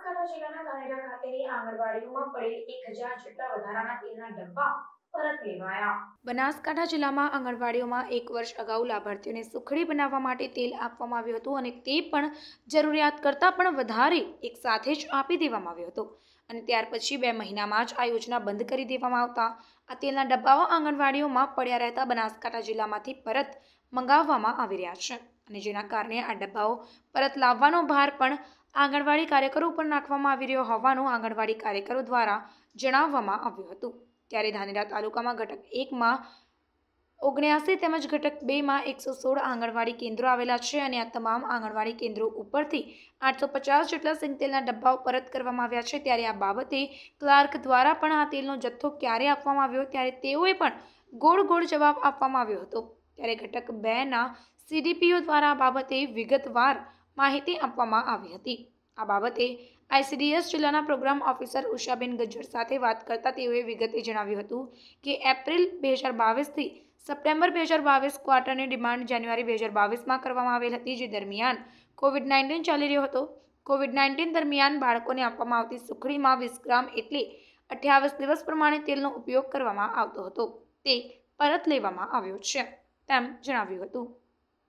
બનાસકાંઠા જિલ્લાના ધાનેરા ખાતેની આંગણવાડીઓમાં પડેલ એક જેટલા વધારાના તેલના ડબ્બા બનાસકાંઠા જિલ્લામાં આંગણવાડીઓમાં એક વર્ષ અગાઉ લાભાર્થીઓને સુખડી બનાવવા માટે તેલ આપવામાં આવ્યું હતું અને તે પણ જરૂરિયાત કરતાં પણ વધારે એક સાથે જ આપી દેવામાં આવ્યો હતો. અને ત્યાર પછી બે મહિનામાં જ આ યોજના બંધ કરી દેવામાં આવતા. આ તેલના ડબ્બાઓ આંગણવાડીઓમાં પડ્યા રહેતા બનાસકાંઠા જિલ્લામાંથી પરત મંગાવવામાં આવી રહ્યા છે. અને જેના કારણે આ ડબ્બાઓ પરત લાવવાનો ભાર પણ આંગણવાડી કાર્યકરો ઉપર નાખવામાં આવી રહ્યો હોવાનું આંગણવાડી કાર્યકરો દ્વારા જણાવવામાં આવ્યું હતું. ત્યારે ધાનેરા તાલુકામાં ઘટક એકમાં ઓગણ્યાસી તેમજ ઘટક બેમાં એકસો સોળ આંગણવાડી કેન્દ્રો આવેલા છે અને આ તમામ આંગણવાડી કેન્દ્રો ઉપરથી આઠસો પચાસ જેટલા સિંગતેલના ડબ્બાઓ પરત કરવામાં આવ્યા છે. ત્યારે આ બાબતે ક્લાર્ક દ્વારા પણ આ તેલનો જથ્થો ક્યારે આપવામાં આવ્યો? ત્યારે તેઓએ પણ ગોળ ગોળ જવાબ આપવામાં આવ્યો હતો. ત્યારે ઘટક બેના સીડીપીઓ દ્વારા બાબતે વિગતવાર માહિતી આપવામાં આવી હતી. આ બાબતે આઈસીડીએસ જિલ્લાના પ્રોગ્રામ ઓફિસર ઉષાબેન ગજ્જર સાથે વાત કરતા તેઓએ વિગતે જણાવ્યું હતું કે એપ્રિલ બે હજાર બાવીસથી સપ્ટેમ્બર બે હજાર બાવીસ ક્વાર્ટરની ડિમાન્ડ જાન્યુઆરી બે હજાર બાવીસમાં કરવામાં આવેલ હતી, જે દરમિયાન કોવિડ નાઇન્ટીન ચાલી રહ્યો હતો. કોવિડ નાઇન્ટીન દરમિયાન બાળકોને આપવામાં આવતી સુખડીમાં વીસ ગ્રામ એટલે અઠ્યાવીસ દિવસ પ્રમાણે તેલનો ઉપયોગ કરવામાં આવતો હતો. તે પરત લેવામાં આવ્યો છે. તેમ જણાવ્યું હતું.